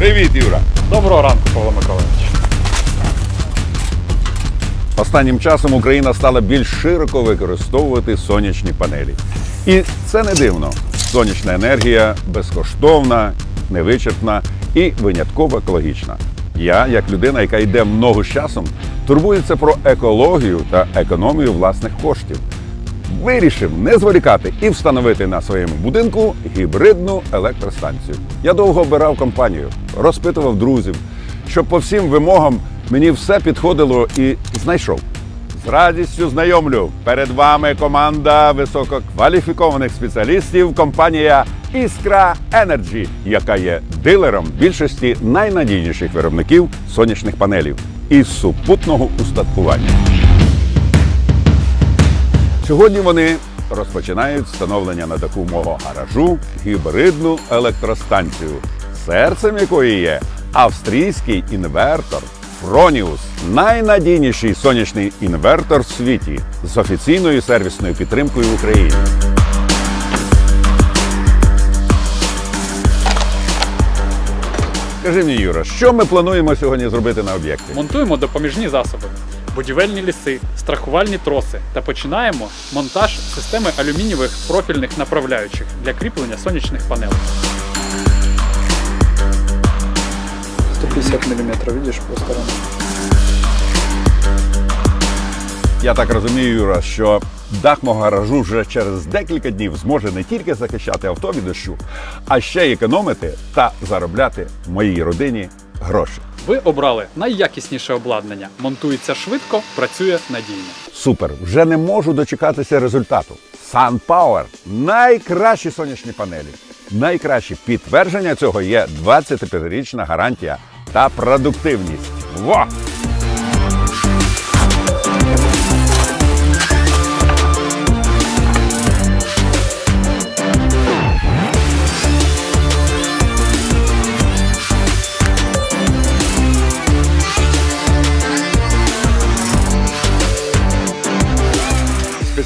Привіт, Юра! Доброго ранку, Павло Миколаївич. Останнім часом Україна стала більш широко використовувати сонячні панелі. І це не дивно. Сонячна енергія безкоштовна, невичерпна і винятково екологічна. Я, як людина, яка йде в ногу з часом, турбується про екологію та економію власних коштів. Вирішив не зволікати і встановити на своєму будинку гібридну електростанцію. Я довго обирав компанію, розпитував друзів, щоб по всім вимогам мені все підходило і знайшов. З радістю знайомлю перед вами команда висококваліфікованих спеціалістів компанія Iskra Energy, яка є дилером більшості найнадійніших виробників сонячних панелів і супутного устаткування. Сьогодні вони розпочинають встановлення на даху мого гаражу гібридну електростанцію, серцем якої є австрійський інвертор Фроніус – найнадійніший сонячний інвертор в світі з офіційною сервісною підтримкою в Україні. Скажи мені, Юра, що ми плануємо сьогодні зробити на об'єкті? Монтуємо допоміжні засоби, будівельні ліси, страхувальні троси та починаємо монтаж системи алюмінієвих профільних направляючих для кріплення сонячних панелей. 150 мм, видиш, по сторонам. Я так розумію, Юра, що дах мого гаражу вже через декілька днів зможе не тільки захищати авто від дощу, а ще й економити та заробляти моїй родині гроші. Ви обрали найякісніше обладнання. Монтується швидко, працює надійно. Супер! Вже не можу дочекатися результату. SunPower – найкращі сонячні панелі. Найкраще підтвердження цього є 25-річна гарантія та продуктивність. Во!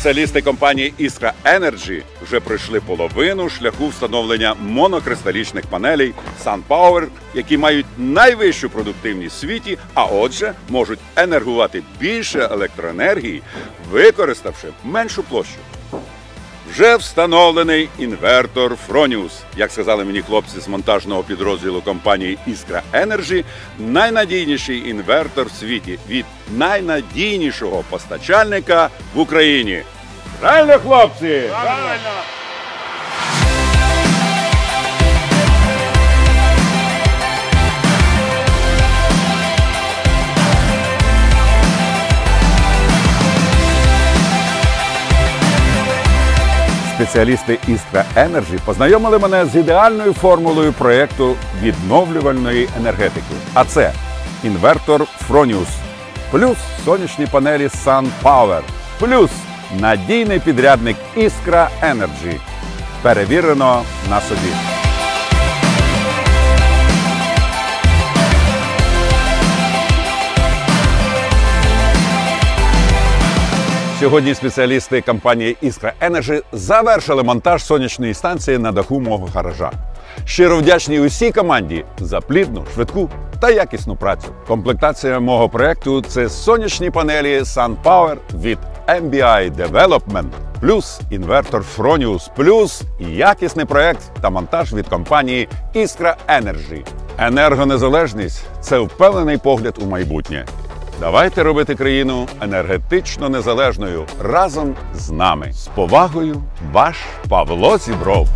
Спеціалісти компанії Iskra Energy вже пройшли половину шляху встановлення монокристалічних панелей SunPower, які мають найвищу продуктивність в світі, а отже, можуть енергувати більше електроенергії, використавши меншу площу. Вже встановлений інвертор Fronius. Як сказали мені хлопці з монтажного підрозділу компанії Iskra Energy, найнадійніший інвертор в світі від найнадійнішого постачальника в Україні. Правильно, хлопці? Правильно! Спеціалісти Iskra Energy познайомили мене з ідеальною формулою проєкту відновлювальної енергетики. А це інвертор Fronius, плюс сонячні панелі SunPower, плюс надійний підрядник Iskra Energy. Перевірено на собі. Сьогодні спеціалісти компанії Iskra Energy завершили монтаж сонячної станції на даху мого гаража. Щиро вдячні усій команді за плідну, швидку та якісну працю. Комплектація мого проекту це сонячні панелі SunPower від MBI Development, плюс інвертор Fronius, плюс якісний проект та монтаж від компанії Iskra Energy. Енергонезалежність це впевнений погляд у майбутнє. Давайте робити країну енергетично незалежною разом з нами. З повагою, ваш Павло Зібров.